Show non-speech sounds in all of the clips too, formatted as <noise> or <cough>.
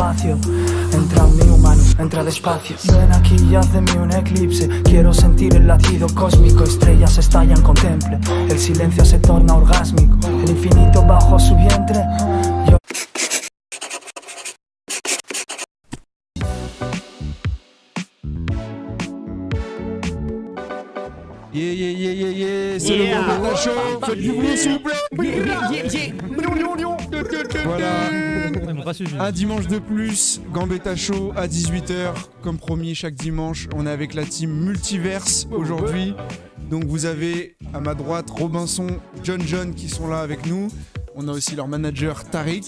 espacio. Entra mi humano, entra despacio. Ven aquí y haz de mí un eclipse. Quiero sentir el latido cósmico. Estrellas estallan, contemple. El silencio se torna orgásmico. El infinito bajo su vientre. Yo Yeah, yeah, yeah, yeah, yeah, c'est le moment Show. Faites du bruit, s'il vous plaît. Voilà. Un dimanche de plus, Gambetta Show à 18h. Comme promis, chaque dimanche, on est avec la team Multiverse aujourd'hui. Donc vous avez à ma droite Robinson, John John qui sont là avec nous. On a aussi leur manager Tariq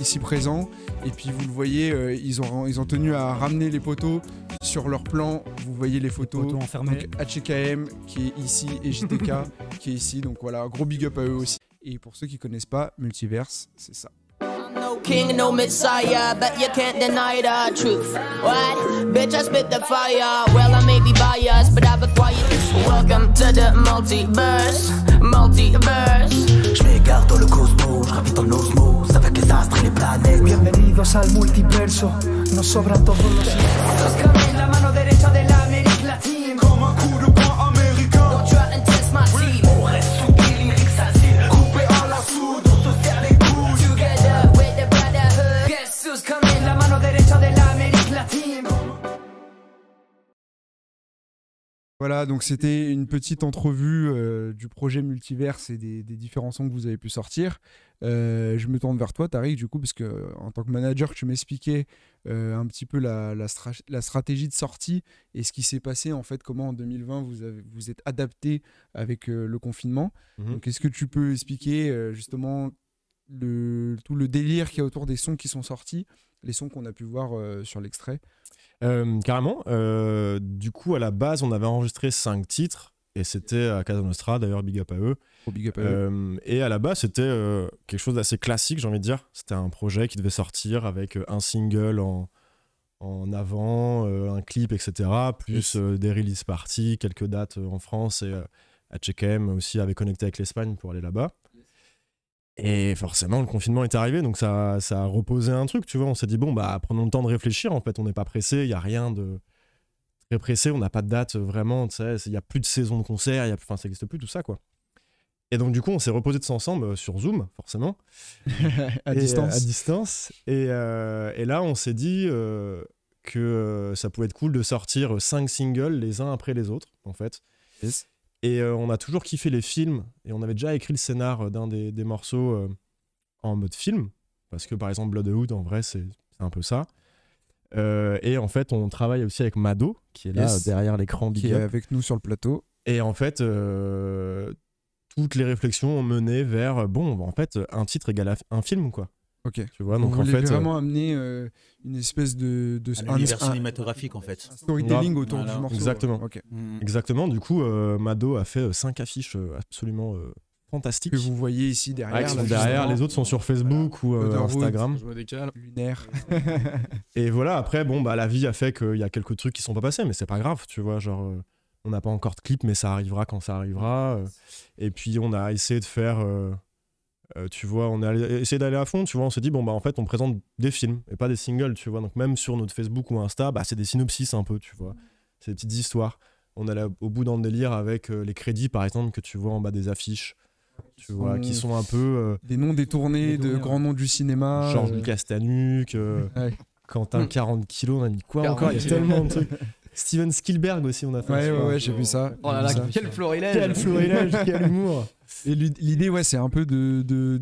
ici, présent. Et puis vous le voyez, euh, ils, ont, ils ont tenu à ramener les poteaux sur leur plan. Vous voyez les photos. poteaux enfermés. Donc HKM qui est ici et JTK <laughs> qui est ici. Donc voilà, gros big up à eux aussi. Et pour ceux qui connaissent pas, Multiverse, c'est ça. No king, no messiah, but you can't deny the truth. What? Bitch, I spit the fire. Well, I may be biased, but I've acquired. Welcome to the multiverse, multiverse. Je m'égare dans le cosmos, je gravite en osmose avec les astres et les planètes. Bienvenidos al multiverso. Nos sobran todos los. Voilà, donc c'était une petite entrevue euh, du projet Multiverse et des, des différents sons que vous avez pu sortir. Euh, je me tourne vers toi, Tariq, du coup, parce que en tant que manager, tu m'expliquais euh, un petit peu la, la, stra- la stratégie de sortie et ce qui s'est passé, en fait, comment en 2020 vous avez, vous êtes adapté avec le confinement. Mhm. Donc, est-ce que tu peux expliquer justement le, tout le délire qu'il y a autour des sons qui sont sortis, les sons qu'on a pu voir sur l'extrait? Euh, carrément. Euh, du coup, à la base, on avait enregistré cinq titres et c'était à Casa Nostra, d'ailleurs, big up à eux. Au big up à eux. Euh, et à la base, c'était quelque chose d'assez classique, j'ai envie de dire. C'était un projet qui devait sortir avec un single en, en avant, un clip, etc. Plus Yes. des release parties, quelques dates en France et à aussi avait connecté avec l'Espagne pour aller là-bas. Et forcément, le confinement est arrivé, donc ça, ça a reposé un truc, tu vois. On s'est dit, bon, bah, prenons le temps de réfléchir. En fait, on n'est pas pressé, il n'y a rien de très pressé, on n'a pas de date euh, vraiment, tu sais. Il n'y a plus de saison de concert, y a, enfin, ça n'existe plus, tout ça, quoi. Et donc, du coup, on s'est reposé tous ensemble euh, sur Zoom, forcément. <laughs> à Et, distance euh, à distance. Et, euh, et là, on s'est dit euh, que euh, ça pouvait être cool de sortir cinq singles les uns après les autres, en fait. Yes. Et euh, on a toujours kiffé les films. Et on avait déjà écrit le scénar d'un des, des morceaux euh, en mode film. Parce que, par exemple, Bloodhood, en vrai, c'est un peu ça. Euh, et en fait, on travaille aussi avec Mado, qui est là Yes. derrière l'écran qui est avec nous sur le plateau. Et en fait, euh, toutes les réflexions ont mené vers bon, en fait, un titre égale à un film, quoi. Ok. Tu vois, Donc en fait, euh, vraiment amener euh, une espèce de, de Un univers un- cinématographique en fait. un storytelling Grave. autour Voilà. du morceau. Exactement. Ok. Mm. exactement. Du coup, euh, Mado a fait euh, cinq affiches euh, absolument euh, fantastiques. Que vous voyez ici derrière. Ah, là, derrière, les autres sont sur Facebook ou euh. Instagram. Je me décale. Lunaire. <laughs> Et voilà, après, bon, bah, la vie a fait qu'il y a quelques trucs qui sont pas passés, mais c'est pas grave, tu vois. Genre, euh, on n'a pas encore de clip, mais ça arrivera quand ça arrivera. et puis, on a essayé de faire. Euh, tu vois, on a allé- essayé d'aller à fond, tu vois. On s'est dit, bon, bah, en fait, on présente des films et pas des singles, tu vois. Donc, même sur notre Facebook ou Insta, bah, c'est des synopsis un peu, tu vois. C'est des petites histoires. On allait au bout dans le délire avec euh, les crédits, par exemple, que tu vois en bas des affiches, tu vois, qui sont un peu. euh, Des noms détournés de grands noms du cinéma. Georges euh, Lucas Tanuc, euh, <laughs> Ouais. Quentin 40 kilos, on a mis quoi 40 encore? Il y a tellement de trucs. <laughs> Steven Spielberg aussi, on a fait. Ouais, ouais, ouais, j'ai vu ça. Oh là là, quel florilège Quel florilège, quel humour <laughs> Et l'id- l'idée, ouais, c'est un peu de, de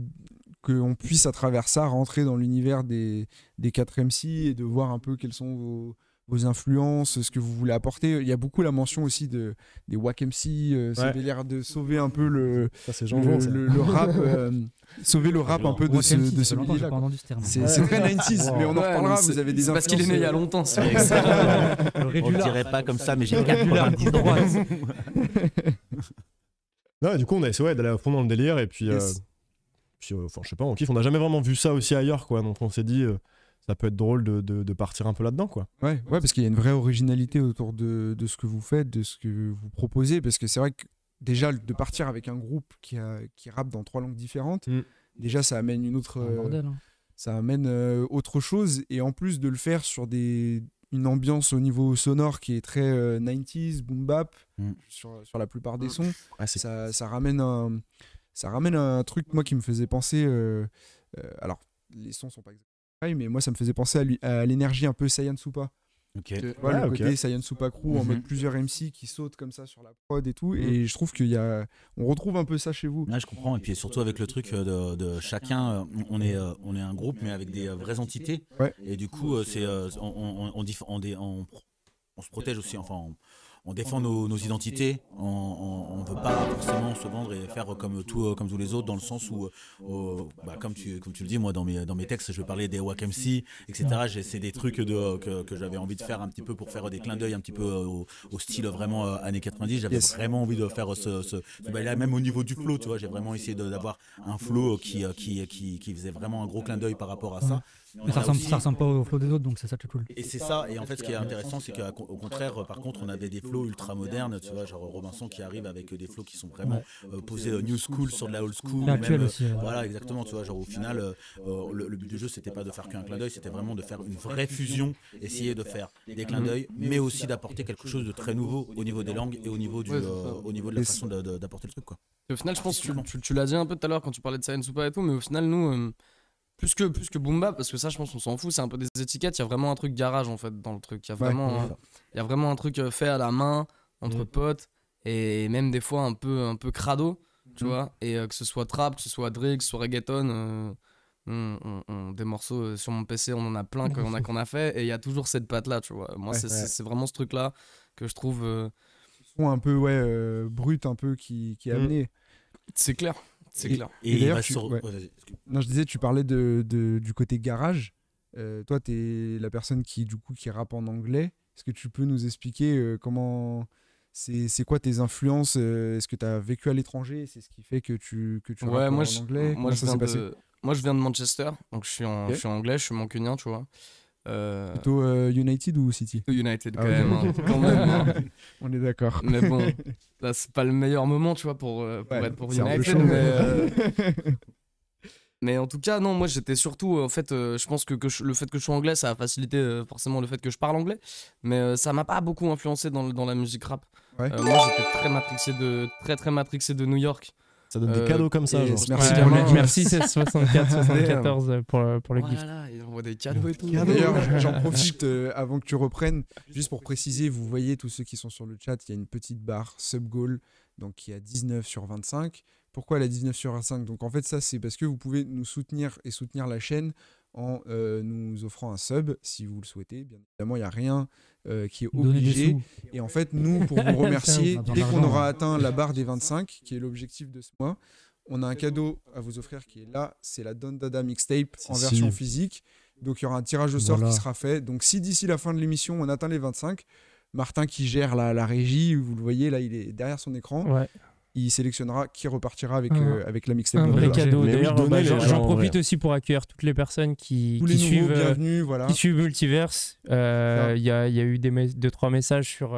qu'on puisse à travers ça rentrer dans l'univers des, des 4 MC et de voir un peu quelles sont vos, vos influences, ce que vous voulez apporter. Il y a beaucoup la mention aussi de, des WAC MC, euh, ce Ouais. délire de sauver un peu le, Ça, le, rap, euh, <laughs> sauver le rap un peu de ce, MC, de ce ce terme. C'est c'est très 90s, mais on en reparlera. Vous avez des parce qu'il est né il y a influences, longtemps. c'est On rédular. dirait pas comme ça, mais j'ai Rédular, 90 droites. <laughs> Non, du coup, on a essayé ouais, d'aller à fond dans le délire et puis. Yes. euh, puis, euh, enfin, je sais pas, on kiffe. On n'a jamais vraiment vu ça aussi ailleurs, quoi. Donc, on s'est dit, euh, ça peut être drôle de, de- de partir un peu là-dedans, quoi. Ouais, ouais, parce qu'il y a une vraie originalité autour de, de ce que vous faites, de ce que vous proposez, parce que c'est vrai que déjà de partir avec un groupe qui, a, qui rappe dans trois langues différentes, Mm. déjà ça amène une autre, Un bordel. hein. ça amène euh, autre chose. Et en plus de le faire sur des, une ambiance au niveau sonore qui est très euh, 90s, boom bap, Mm. sur, sur la plupart des Mm. sons, c'est ça, ça ramène un, ça ramène un truc, moi, qui me faisait penser. euh, euh, alors, les sons sont pas exactement pareils, mais moi, ça me faisait penser à, lui- à l'énergie un peu Saiyan Supa. Ok. Vois, Ouais, le ok. côté Saiyan Supa Crew en Mhm. mode plusieurs MC qui sautent comme ça sur la prod et tout. Mhm. Et je trouve qu'il y a. On retrouve un peu ça chez vous. Là, je comprends. Et puis surtout avec le truc euh, de, de chacun, euh, on est, euh, on est un groupe, mais avec des vraies entités. Ouais. Et du coup, c'est, on, on, on, diff- on dé- on- on se protège aussi. Enfin, on, défend nos, nos identités. On ne veut pas forcément se vendre et faire comme, tout, euh, comme tous les autres, dans le sens où, euh, bah, comme, tu, comme tu le dis, moi, dans mes, dans mes textes, je vais parler des Wack MC, etc. C'est des trucs de, que, que j'avais envie de faire un petit peu pour faire des clins d'œil un petit peu euh, au, au style vraiment euh, années 90. J'avais Yes. vraiment envie de faire ce, ce, ce bail-là, même au niveau du flow, tu vois. J'ai vraiment essayé d'avoir un flow qui, qui, qui, qui faisait vraiment un gros clin d'œil par rapport à ça. Mais ça ressemble, aussi- ça ressemble pas au flow des autres, donc c'est ça qui est cool. et c'est ça, et en fait ce qui est intéressant c'est qu'au contraire par contre on avait des flows ultra modernes, tu vois, genre Robinson qui arrive avec des flows qui sont vraiment euh, posés euh, new school sur de la old school. Même, aussi. voilà exactement, tu vois, genre au final euh, le, le but du jeu c'était pas de faire qu'un clin d'œil, c'était vraiment de faire une vraie fusion, essayer de faire des clins d'œil, mais aussi d'apporter quelque chose de très nouveau au niveau des langues et au niveau, du, Ouais, euh, au niveau de la façon d'apporter le truc quoi. Et au final, je pense que tu, tu- tu l'as dit un peu tout à l'heure quand tu parlais de Science ou pas et tout, mais au final, nous, euh, plus que, plus que Boom Bap, parce que ça, je pense qu'on s'en fout, c'est un peu des étiquettes, il y a vraiment un truc garage en fait dans le truc. Il y a vraiment, Ouais. euh, il y a vraiment un truc euh, fait à la main, entre Mm. potes, et même des fois un peu, un peu crado, tu Mm. vois. Et euh, que ce soit trap, que ce soit drill, que ce soit reggaeton, euh, on- on- on- des morceaux euh, sur mon PC, on en a plein qu'on a, <laughs> qu'on a fait, et il y a toujours cette patte-là, tu vois. Moi, Ouais. c'est vraiment ce truc-là que je trouve. Son un peu ouais, brut, un peu qui, qui est Mm. amené. c'est clair, c'est clair. Et, Et il d'ailleurs, tu- ouais. Non, je disais, tu parlais de, de- du côté garage. Euh, toi, tu es la personne qui, du coup, qui rappe en anglais. Est-ce que tu peux nous expliquer euh, comment. C'est c'est quoi tes influences euh, Est-ce que tu as vécu à l'étranger C'est ce qui fait que tu, que tu Ouais, rappes moi, en je, anglais? moi je, ça viens s'est passé? de, moi je viens de Manchester, donc je suis, en, Ok. je suis anglais, je suis mancunien, tu vois. Euh, Plutôt euh, United ou City? United Ah, quand ok. même, hein, quand même, hein. <laughs> On est d'accord. Mais bon, là c'est pas le meilleur moment, tu vois, pour, euh, pour Ouais, être pour United. mais, euh, <laughs> mais en tout cas, non, moi j'étais surtout, en fait, je pense que, que je- le fait que je sois anglais, ça a facilité forcément le fait que je parle anglais. Mais ça m'a pas beaucoup influencé dans, dans la musique rap. Ouais. Moi j'étais très matrixé de, très très matrixé de New York. Ça donne Euh, des cadeaux comme ça. genre. Merci, Ouais, merci, c'est 64, 74 pour, le- pour le gift. là là, il envoie des cadeaux et tout. D'ailleurs, <laughs> j'en profite euh, avant que tu reprennes, juste pour préciser, vous voyez tous ceux qui sont sur le chat, il y a une petite barre sub goal, donc qui a 19 sur 25. Pourquoi elle a 19 sur 25 Donc en fait, ça c'est parce que vous pouvez nous soutenir et soutenir la chaîne en euh, nous offrant un sub si vous le souhaitez. Bien évidemment, il n'y a rien euh, qui est obligé. Et en fait, nous, pour vous <laughs> remercier, dès qu'on aura atteint la barre des 25, qui est l'objectif de ce mois, on a un cadeau à vous offrir qui est là. C'est la Don Dada Mixtape en Si, version si. physique. Donc il y aura un tirage au sort Voilà. qui sera fait. Donc si d'ici la fin de l'émission, on atteint les 25, Martin qui gère la, la régie, vous le voyez, là, il est derrière son écran. Ouais, Il sélectionnera qui repartira avec, euh, avec la mixtape. un vrai cadeau. D'ailleurs, bah, j'en profite aussi pour accueillir toutes les personnes qui, Tous qui les nouveaux, suivent, euh, bienvenue, voilà. qui suivent Multiverse. Euh. Il y, a, il y a eu des deux, trois messages sur,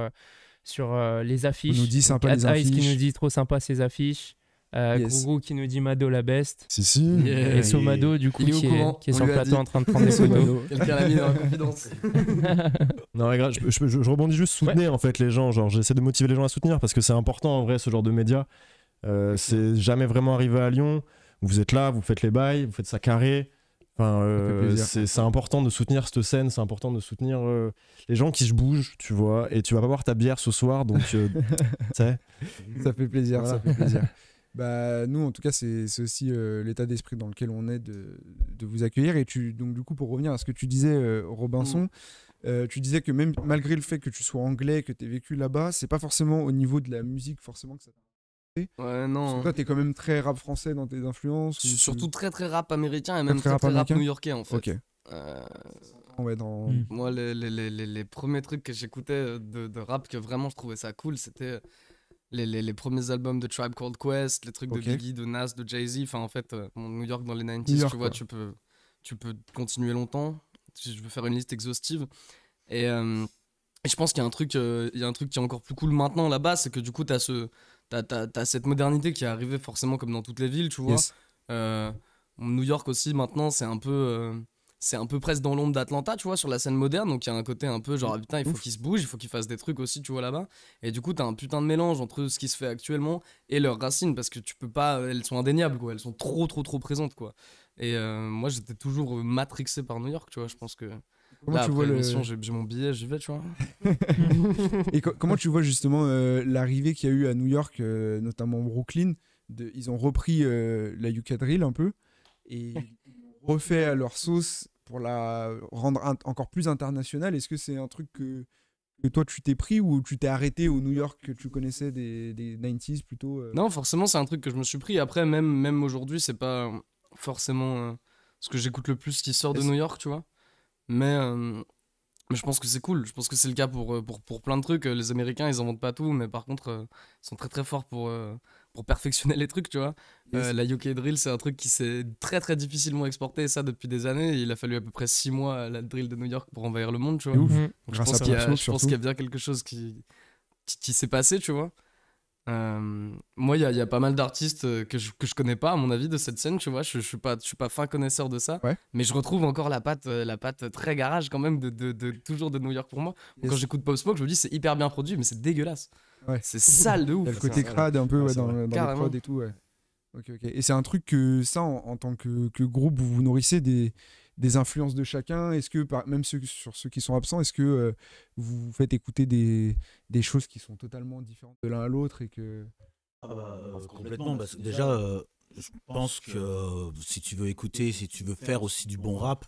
sur euh, les affiches. On nous dit Donc, sympa les Ad Ice qui affiches. nous dit trop sympa ces affiches. Euh, Yes. Gourou qui nous dit Mado la best. Si, si. Yeah. Et Somado, du coup, il est au qui est, courant, qui est sur le plateau dit. en train de prendre des <laughs> photos. Quelqu'un l'a mis dans la confidence. <laughs> Non, mais grave, je, je- rebondis juste soutenez en fait les gens. Genre, j'essaie de motiver les gens à soutenir parce que c'est important en vrai ce genre de média. Euh, c'est jamais vraiment arrivé à Lyon. Vous êtes là, vous faites les bails, vous faites ça carré. Enfin, euh, c'est c'est important de soutenir cette scène, c'est important de soutenir euh, les gens qui se bougent, tu vois. Et tu vas pas boire ta bière ce soir, donc euh, <laughs> tu sais. Ça fait plaisir, Voilà. ça fait plaisir. Bah, nous, en tout cas, c'est c'est aussi euh, l'état d'esprit dans lequel on est de, de vous accueillir. Et tu, donc, du coup, pour revenir à ce que tu disais, euh, Robinson, euh, tu disais que même malgré le fait que tu sois anglais, que tu aies vécu là-bas, c'est pas forcément au niveau de la musique forcément que ça. Ouais, Parce non. que toi, t'es quand même très rap français dans tes influences. ou tu- Surtout très très rap américain et même très très rap très rap américain new-yorkais en fait. Ok. Euh, Ouais, dans... Mm. moi, les, les, les, les, les premiers trucs que j'écoutais de, de rap que vraiment je trouvais ça cool, c'était les, les, les premiers albums de Tribe Called Quest, les trucs de Biggie, de Nas, de Jay-Z. Enfin, en fait, euh, mon New York dans les 90s, New York, tu vois, tu peux, tu peux continuer longtemps. Si je veux faire une liste exhaustive. Et, euh, et je pense qu'il y a un truc, euh, il y a un truc qui est encore plus cool maintenant là-bas, c'est que du coup, tu as, ce, t'as cette modernité qui est arrivée forcément comme dans toutes les villes, tu vois. Yes. Euh, New York aussi, maintenant, c'est un peu. Euh, c'est un peu presque dans l'ombre d'Atlanta, tu vois, sur la scène moderne. Donc il y a un côté un peu genre, ah, putain, il faut qu'il se bouge, il faut qu'il fasse des trucs aussi, tu vois, là-bas. Et du coup, t'as un putain de mélange entre ce qui se fait actuellement et leurs racines, parce que tu peux pas. Elles sont indéniables, quoi. Elles sont trop, trop, trop présentes, quoi. Et euh, moi, j'étais toujours euh, matrixé par New York, tu vois. Je pense que. Comment là, tu après vois le- j'ai j'ai mon billet, j'y vais, tu vois. <laughs> Et co- comment tu vois justement euh, l'arrivée qu'il y a eu à New York, euh, notamment Brooklyn de- Ils ont repris euh, la UK Drill un peu et refait à leur sauce pour la rendre encore plus internationale. Est-ce que c'est un truc que, que toi tu t'es pris ou tu t'es arrêté au New York que tu connaissais des, des 90s plutôt euh? Non, forcément, c'est un truc que je me suis pris. Après, même, même aujourd'hui, c'est pas forcément euh, ce que j'écoute le plus qui sort de New York, tu vois. Mais, euh, mais je pense que c'est cool. Je pense que c'est le cas pour, pour, pour plein de trucs. Les Américains, ils inventent pas tout, mais par contre, ils sont très très forts pour, pour perfectionner <laughs> les trucs, tu vois. Euh, la UK Drill, c'est un truc qui s'est très très difficilement exporté, ça depuis des années. Il a fallu à peu près 6 mois à la drill de New York pour envahir le monde, tu vois. ouf. Donc, je Grâce pense qu'il y, a- y bien quelque chose qui, qui, qui s'est passé, tu vois. Euh, moi, il y, a- il y a pas mal d'artistes euh, que je, que je connais pas, à mon avis, de cette scène, tu vois. Je, je suis pas, je suis pas fin connaisseur de ça. Ouais. Mais je retrouve encore la patte, la patte très garage, quand même, de, de, de- toujours de New York pour moi. Yes. Quand j'écoute Pop Smoke, je me dis, c'est hyper bien produit, mais c'est dégueulasse. Ouais. C'est sale de Il ouf. y a le côté crade un peu Ouais, dans, dans les prods et tout. Ouais. Ok, ok. Et c'est un truc que ça, en, en tant que, que groupe, vous vous nourrissez des, des influences de chacun. Est-ce que, par- même ceux, sur ceux qui sont absents, est-ce que euh, vous vous faites écouter des, des choses qui sont totalement différentes de l'un à l'autre et que Ah bah, euh, complètement. parce que déjà, euh, je pense que euh, si tu veux écouter, si tu veux faire aussi du bon rap,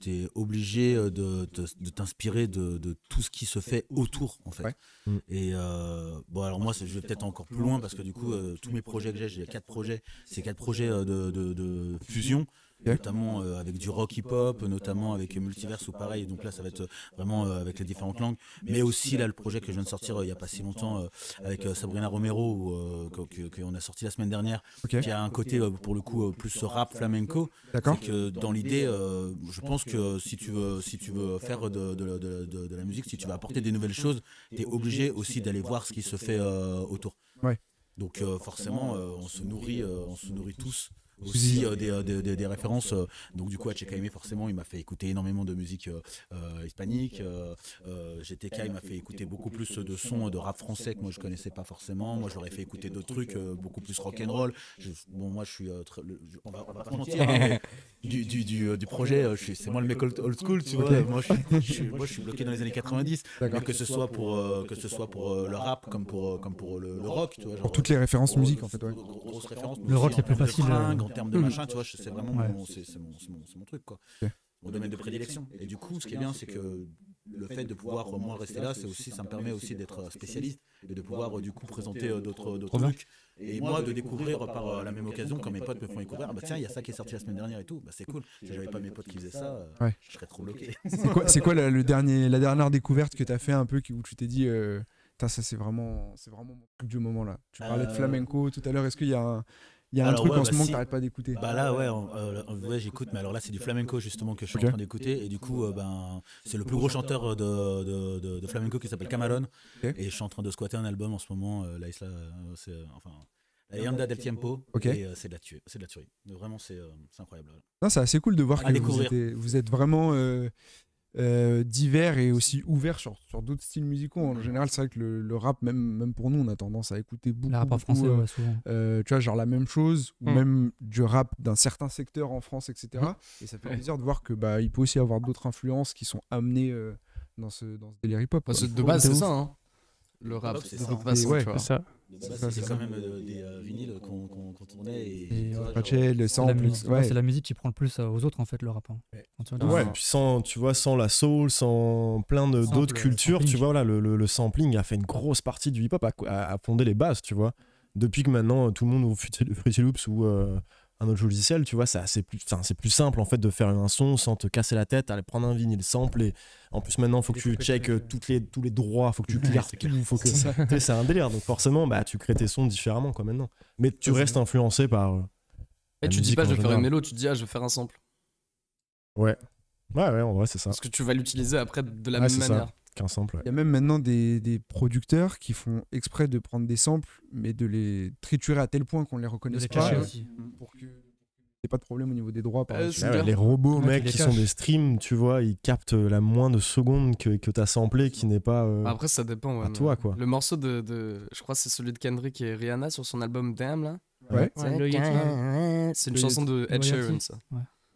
tu es obligé euh, de, de- de t'inspirer de, de tout ce qui se fait autour, en fait. Ouais. Mm. Et euh, bon, alors moi, c'est- je vais peut-être encore plus loin parce que du coup, euh, tous mes projets que j'ai, j'ai quatre projets, c'est quatre projets euh, de, de- de fusion. Notamment euh, avec du rock hip-hop, notamment avec Multiverse ou pareil, donc là ça va être euh, vraiment euh, avec les différentes langues, mais aussi là le projet que je viens de sortir euh, il y a pas si longtemps avec Sabrina Romero, euh, que- que- qu'on a sorti la semaine dernière, qui a un côté pour le coup plus rap flamenco, D'accord. Que dans l'idée, je pense que si tu veux, si tu veux faire de, de- de- de- de la musique, si tu veux apporter des nouvelles choses, tu es obligé aussi d'aller voir ce qui se fait autour. Ouais. Donc forcément, on se nourrit, on se nourrit tous aussi euh, des, euh, des- des- des références. euh, donc du coup, HKM, forcément, il m'a fait écouter énormément de musique euh, euh, hispanique. euh, euh, GTK, il m'a fait écouter beaucoup plus de sons de rap français que moi je connaissais pas forcément. Moi, j'aurais fait écouter d'autres trucs, euh, beaucoup plus rock and roll. Je- bon, moi, je suis euh, très- je- on, va, on va pas se mentir. hein, mais du, du, du, euh, du projet, euh, je suis- c'est moi le mec old, old school, tu vois. Moi je, suis- <laughs> je suis, moi, je suis bloqué dans les années <laughs> 90. D'accord. Mais que ce soit pour, euh, que ce soit pour euh, le rap comme pour, euh, comme pour le, le rock, tu vois. Pour toutes les références musique, en fait, ouais. gros- grosse référence, mais Le rock, c'est plus facile, fringues, euh, en termes de machin, tu vois, c'est vraiment mon, c'est, c'est mon, c'est mon, c'est mon truc, quoi. Mon domaine de prédilection. Et du coup, ce qui est bien, c'est que le fait de pouvoir euh, moi rester là, c'est aussi, ça me permet aussi d'être euh, spécialiste et de pouvoir euh, du coup présenter euh, d'autres, trucs. Et moi, de découvrir par euh, la même occasion, quand mes potes me font découvrir, ah bah tiens, il y a ça qui est sorti la semaine dernière et tout, bah c'est cool. Si j'avais pas mes potes qui faisaient ça, euh, Ouais. je serais trop bloqué. C'est quoi, c'est quoi la, le dernier, la dernière découverte que tu as fait un peu où tu t'es dit, euh, ça c'est vraiment, c'est vraiment mon truc du moment là Tu parlais de Euh, flamenco tout à l'heure. Est-ce qu'il y a un, il y a un truc ouais, en ce bah, moment si. que t'arrêtes pas d'écouter Bah là ouais, euh, ouais j'écoute, mais alors là c'est du flamenco justement que je suis en train d'écouter et du coup euh, ben c'est le plus gros chanteur de, de, de- de flamenco qui s'appelle Camarón Ok. et je suis en train de squatter un album en ce moment, euh, la Isla, euh, c'est euh, enfin la Yanda del Tiempo et euh, c'est de la tuerie, c'est de la tuerie. Vraiment c'est euh, c'est incroyable. Non, c'est assez cool de voir À que vous, étiez- vous êtes vraiment euh, divers et aussi ouvert sur, sur d'autres styles musicaux. En général, c'est vrai que le, le rap, même, même pour nous, on a tendance à écouter beaucoup. Le rap en français, euh, ouais, souvent. euh, tu vois, genre la même chose, ou Mm. même du rap d'un certain secteur en France, etc. Et ça fait Ouais. plaisir de voir que bah, il peut aussi y avoir d'autres influences qui sont amenées euh, dans, ce, dans ce délire hip-hop. Bah, de base, c'est ça. Hein. Le rap, c'est de ça. toute façon, ouais. C'est ça. C'est quand ça. même euh, des euh, vinyles qu'on tournait et, le C'est la, musique, ouais. ouais, c'est la musique qui prend le plus euh, aux autres, en fait, le rap. hein. Ouais, euh, puis sans, tu vois, sans la soul, sans plein d'autres cultures, tu vois, voilà, le, le- le sampling a fait une grosse partie du hip-hop, a, fondé les bases, tu vois. Depuis que maintenant tout le monde ouvre <laughs> Fruity Fruity Loops ou euh, un autre logiciel, tu vois, c'est plus, c'est plus simple en fait de faire un son sans te casser la tête, aller prendre un vinyle sample et en plus maintenant faut que tu check euh, toutes les, tous les droits, faut que tu clears tout, faut que C'est un délire donc forcément bah tu crées tes sons différemment quoi maintenant. Mais tu restes influencé par euh, Et La tu dis pas je vais faire une mélo, tu dis ah je vais faire un sample. ouais. Ouais ouais, en vrai c'est ça, Parce que tu vas l'utiliser après de la Ouais, même manière. Qu'un sample. ouais. Il y a même maintenant des, des producteurs qui font exprès de prendre des samples, mais de les triturer à tel point qu'on les de reconnaisse les pas. ouais. aussi. Pour que a pas de problème au niveau des droits. par Euh. Ah ouais, les robots, Ouais, mec, qui sont des streams, tu vois, ils captent la moindre seconde que, que t'as samplé qui n'est pas. euh, Après, ça dépend. ouais, à toi, quoi. Le morceau de, de- Je crois que c'est celui de Kendrick et Rihanna sur son album Damn, là. Ouais. Ouais, ouais. C'est une chanson de Ed. Sheeran, ça.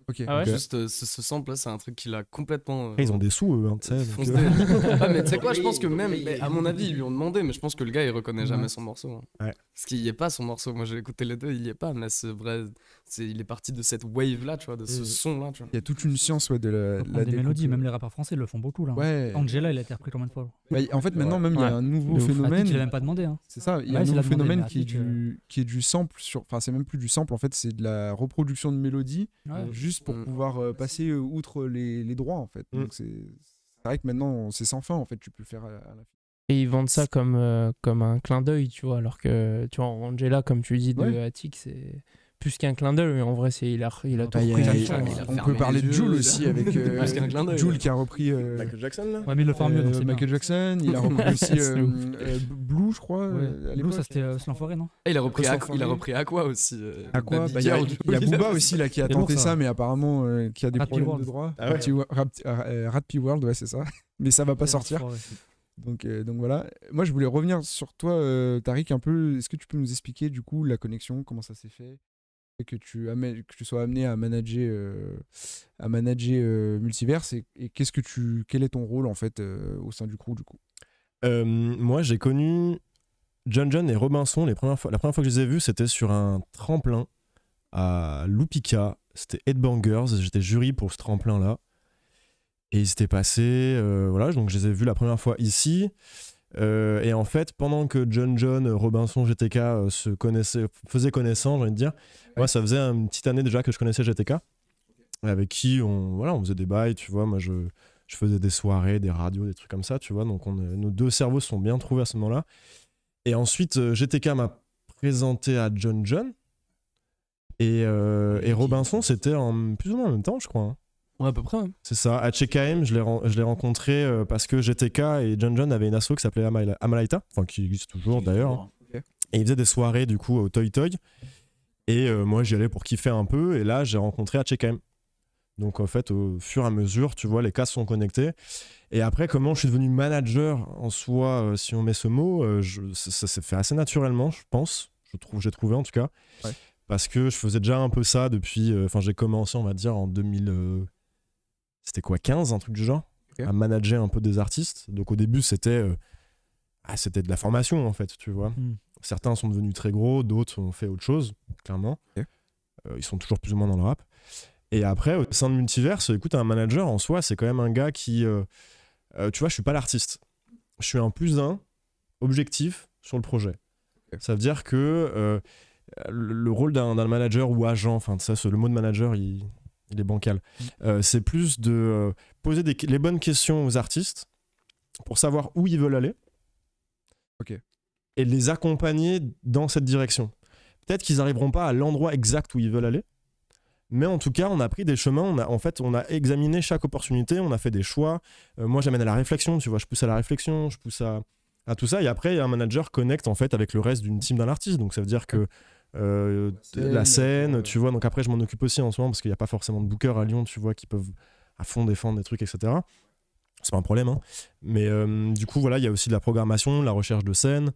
Ok. Ah ouais Juste euh, ce, ce sample là, c'est un truc qu'il a complètement. euh, Après, ils ont des sous, eux, hein, tu sais. <laughs> donc, euh, Ouais, <laughs> mais tu sais quoi, je pense que même, mais à mon avis, ils lui ont demandé, mais je pense que le gars il reconnaît jamais son morceau. hein. Ouais. Parce qu'il y est pas son morceau. Moi j'ai écouté les deux, il y est pas, mais c'est vrai, c'est, il est parti de cette wave là, tu vois, de ce son là, tu vois. Il y a toute une science ouais, de la, la des découpe. mélodies, même les rappeurs français le font beaucoup là. Ouais. Angela, il a été repris combien de fois? Bah, en fait, maintenant, même, il y a un nouveau phénomène. Il a même pas demandé. Hein. C'est ça, il y a Ouais, un nouveau phénomène qui est, euh, du, qui est du sample sur. Enfin, c'est même plus du sample, en fait, c'est de la reproduction de mélodie Ouais. juste pour Mm. pouvoir euh, passer euh, outre les, les droits, en fait. Mm. Donc, c'est c'est vrai que maintenant, c'est sans fin, en fait, tu peux le faire à, à la Et ils vendent ça comme, euh, comme un clin d'œil, tu vois, alors que, tu vois, Angela, comme tu dis, de Ouais. Attic, c'est plus qu'un clin d'œil, mais en vrai, c'est, il a, il a tout Bah, a- repris comme il- a on peut parler de Jules aussi avec euh, clin Jules ouais. qui a repris euh, Michael Jackson, là Ouais, mais il le fait mieux, donc euh, c'est Michael bien. Jackson, il a <laughs> repris aussi euh, euh, Blue, je crois, Ouais. euh, Blue, ça c'était euh, L'Enfoiré, non Et il a repris, Aqua, il a repris Aqua aussi. euh, À quoi Baby Bah, Il y a, y Booba aussi là, qui a tenté ça. mais apparemment euh, qui a des problèmes de droit. Ah euh, Rat P World, ouais, c'est ça. <laughs> Mais ça va pas sortir. Euh, donc voilà. Moi, je voulais revenir sur toi, euh, Tariq, un peu. Est-ce que tu peux nous expliquer du coup la connexion, comment ça s'est fait et que tu, que tu sois amené à manager, euh, à manager euh, Multiverse et, qu'est-ce que tu, quel est ton rôle en fait au sein du crew du coup? Moi, j'ai connu John John et Robinson les fois. La première fois que je les ai vus, c'était sur un tremplin à Lupica. C'était Headbangers. J'étais jury pour ce tremplin-là. Et ils s'étaient passés. euh, voilà, donc je les ai vus la première fois ici. Euh, et en fait, pendant que John John, Robinson, GTK euh, se connaissaient, faisaient connaissance, j'ai envie de dire, moi, ça faisait une petite année déjà que je connaissais GTK. Avec qui on, voilà, on faisait des bails, tu vois. Moi, je, je faisais des soirées, des radios, des trucs comme ça, tu vois. Donc, on, est- nos deux cerveaux se sont bien trouvés à ce moment-là. Et ensuite, euh, GTK m'a présenté à John John. Et, euh, et Robinson, c'était en plus ou moins en même temps, je crois. hein. Ouais, à peu près. hein. C'est ça. À CKM, je l'ai ren- je l'ai rencontré euh, parce que GTK et John John avaient une asso qui s'appelait Amala- Amalaita, enfin qui existe toujours d'ailleurs. hein. Et ils faisaient des soirées du coup au Toy Toy. Et euh, moi, j'y allais pour kiffer un peu. Et là, j'ai rencontré HKM. Donc en fait, au fur et à mesure, tu vois, les cas sont connectés. Et après, comment je suis devenu manager en soi, euh, si on met ce mot, euh, je- ça, ça s'est fait assez naturellement, je pense. Je trouve, j'ai trouvé en tout cas. Ouais. Parce que je faisais déjà un peu ça depuis. euh, Enfin, j'ai commencé, on va dire, en 2000. C'était quoi, 15, un truc du genre. À manager un peu des artistes. Donc au début, c'était. euh, ah, c'était de la formation en fait, tu vois. Mm. Certains sont devenus très gros, d'autres ont fait autre chose, clairement. Euh, ils sont toujours plus ou moins dans le rap. Et après, au sein de Multiverse, écoute, un manager en soi, c'est quand même un gars qui. euh, tu vois, je suis pas l'artiste. Je suis un plus un objectif sur le projet. Ça veut dire que le, le rôle d'un d'un manager ou agent, enfin, ça, le mot de manager, il, il est bancal. Euh, c'est plus de euh, poser des- les bonnes questions aux artistes pour savoir où ils veulent aller. Ok. Et les accompagner dans cette direction. Peut-être qu'ils n'arriveront pas à l'endroit exact où ils veulent aller. Mais en tout cas, on a pris des chemins. On a, en fait, on a examiné chaque opportunité. On a fait des choix. Euh, moi, j'amène à la réflexion. Tu vois, je pousse à la réflexion. Je pousse à, à tout ça. Et après, un manager connecte en fait avec le reste d'une team d'un artiste. Donc, ça veut dire que euh, La scène, euh, tu vois. Donc après, je m'en occupe aussi en ce moment parce qu'il n'y a pas forcément de bookers à Lyon, tu vois, qui peuvent à fond défendre des trucs, etc. C'est pas un problème, hein. Mais euh, du coup, voilà, il y a aussi de la programmation, de la recherche de scène.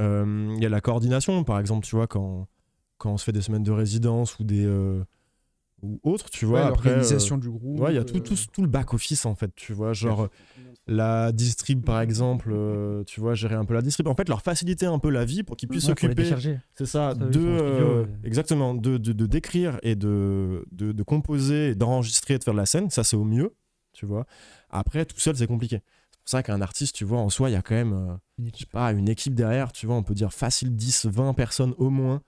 Euh, Il y a la coordination, par exemple, tu vois, quand, quand on se fait des semaines de résidence ou des. ou autres, tu vois. Ouais, après, l'organisation du groupe. Ouais, il y a tout, tout, tout le back-office en fait, tu vois. Genre la distrib par exemple, euh, tu vois, gérer un peu la distrib. En fait, leur faciliter un peu la vie pour qu'ils puissent s'occuper. C'est ça, de, euh, exactement, de, de, de d'écrire et de, de, de composer, d'enregistrer et de faire de la scène. Ça, c'est au mieux, tu vois. Après, tout seul, c'est compliqué. C'est pour ça qu'un artiste, tu vois, en soi, il y a quand même, euh, Une je sais pas, une équipe derrière, tu vois, on peut dire facile 10, 20 personnes au moins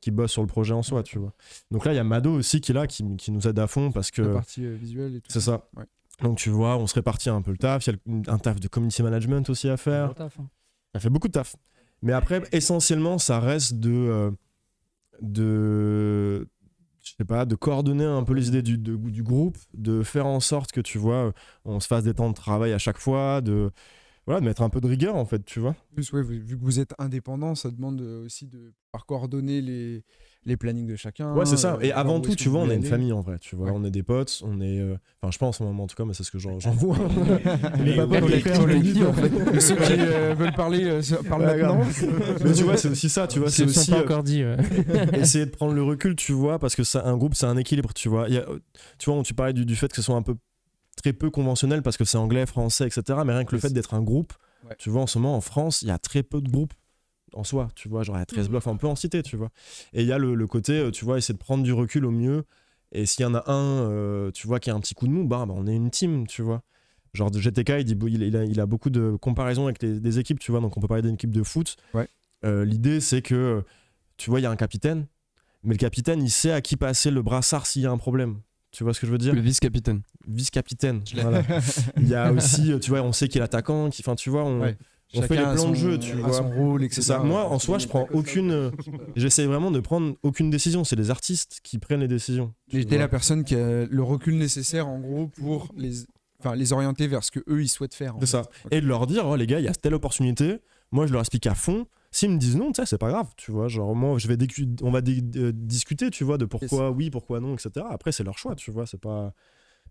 qui bossent sur le projet en soi, tu vois. Donc là, il y a Mado aussi qui est là, qui, qui nous aide à fond parce que. la partie euh, visuelle et tout. C'est ça. Ouais. Donc tu vois, on se répartit un peu le taf. Il y a un taf de community management aussi à faire. Taf, hein. Ça fait beaucoup de taf. Mais après, essentiellement, ça reste de, euh, de, je sais pas, de coordonner un peu les idées du, de- du groupe, de faire en sorte que tu vois, on se fasse des temps de travail à chaque fois, de, voilà, de mettre un peu de rigueur en fait, tu vois. En plus, ouais, vu que vous êtes indépendant, ça demande euh, aussi de pouvoir coordonner les, les plannings de chacun. Ouais, c'est ça. euh, Et avant tout, tu vois, on est une aller. famille en vrai. Tu vois, Ouais. on est des potes, on est. euh, Enfin, je pense en moment en tout cas, mais c'est ce que j'en j'en vois. <laughs> Mais. Ceux qui euh, veulent parler euh, parlent Ouais, maintenant. <laughs> Mais tu vois, c'est aussi ça, tu vois, c'est aussi pas euh, encore dit. ouais. <laughs> essayer de prendre le recul, tu vois, parce que ça, un groupe, c'est un équilibre, tu vois. Il y a- tu vois, tu parlais du, du fait que ce soit un peu très peu conventionnel parce que c'est anglais, français, etc. Mais rien que le fait d'être un groupe, tu vois, en ce moment, en France, il y a très peu de groupes en soi, tu vois. Genre, il y a 13 blocs, enfin, on peut en citer, tu vois. Et il y a le, le côté, euh, tu vois, essayer de prendre du recul au mieux. Et s'il y en a un, euh, tu vois, qui a un petit coup de mou, bah, bah, on est une team, tu vois. Genre, de GTK, il, dit, il, il a, il a beaucoup de comparaisons avec les, des équipes, tu vois. Donc, on peut parler d'une équipe de foot. Ouais. Euh, L'idée, c'est que, tu vois, il y a un capitaine, mais le capitaine, il sait à qui passer le brassard s'il y a un problème. Tu vois ce que je veux dire? Le vice-capitaine. Vice-capitaine. Voilà. <laughs> Il y a aussi, tu vois, on sait qui est l'attaquant, qui, enfin, tu vois, on, Ouais. On fait les plans son- de jeu, tu vois. son rôle, etc. C'est ça. Moi, en soi, je prends aucune. euh, J'essaie vraiment de prendre aucune décision. C'est les artistes qui prennent les décisions. tu Mais t'es vois. la personne qui a le recul nécessaire en gros pour les, enfin, les orienter vers ce que eux ils souhaitent faire. C'est ça. Et de leur dire, oh, les gars, il y a telle opportunité. Moi, je leur explique à fond. S'ils me disent non, tu sais, c'est pas grave, tu vois. Genre, moi, je vais on va euh, discuter, tu vois, de pourquoi oui, pourquoi non, etc. Après, c'est leur choix, tu vois. C'est pas.